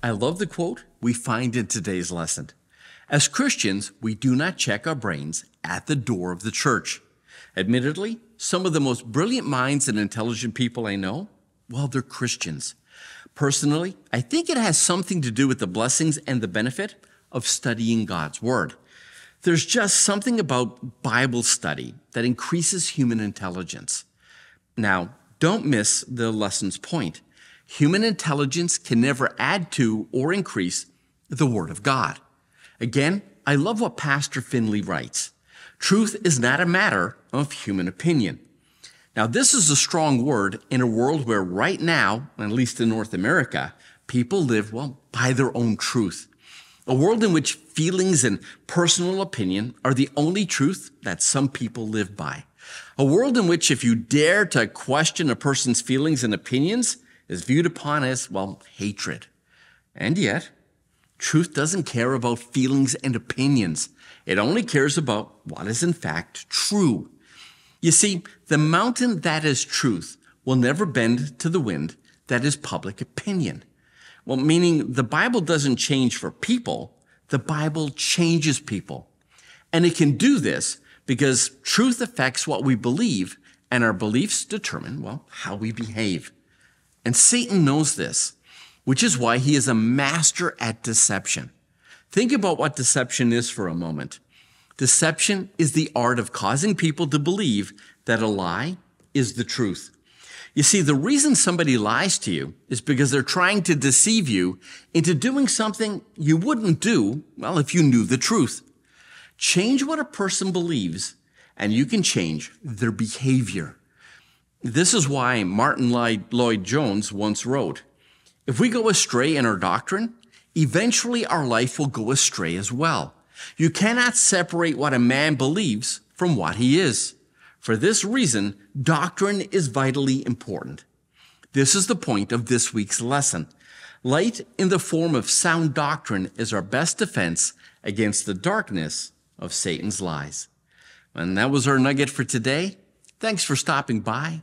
I love the quote we find in today's lesson. As Christians, we do not check our brains at the door of the church. Admittedly, some of the most brilliant minds and intelligent people I know, well, they're Christians. Personally, I think it has something to do with the blessings and the benefit of studying God's Word. There's just something about Bible study that increases human intelligence. Now, don't miss the lesson's point. Human intelligence can never add to or increase the Word of God. Again, I love what Pastor Finley writes. Truth is not a matter of human opinion. Now, this is a strong word in a world where right now, at least in North America, people live, well, by their own truth. A world in which feelings and personal opinion are the only truth that some people live by. A world in which if you dare to question a person's feelings and opinions is viewed upon as, well, hatred. And yet, truth doesn't care about feelings and opinions. It only cares about what is in fact true. You see, the mountain that is truth will never bend to the wind that is public opinion. Well, meaning the Bible doesn't change for people, the Bible changes people. And it can do this because truth affects what we believe, and our beliefs determine, well, how we behave. And Satan knows this, which is why he is a master at deception. Think about what deception is for a moment. Deception is the art of causing people to believe that a lie is the truth. You see, the reason somebody lies to you is because they're trying to deceive you into doing something you wouldn't do, well, if you knew the truth. Change what a person believes, and you can change their behavior. This is why Martyn Lloyd-Jones once wrote, if we go astray in our doctrine, eventually our life will go astray as well. You cannot separate what a man believes from what he is. For this reason, doctrine is vitally important. This is the point of this week's lesson. Light in the form of sound doctrine is our best defense against the darkness of Satan's lies. And that was our nugget for today. Thanks for stopping by.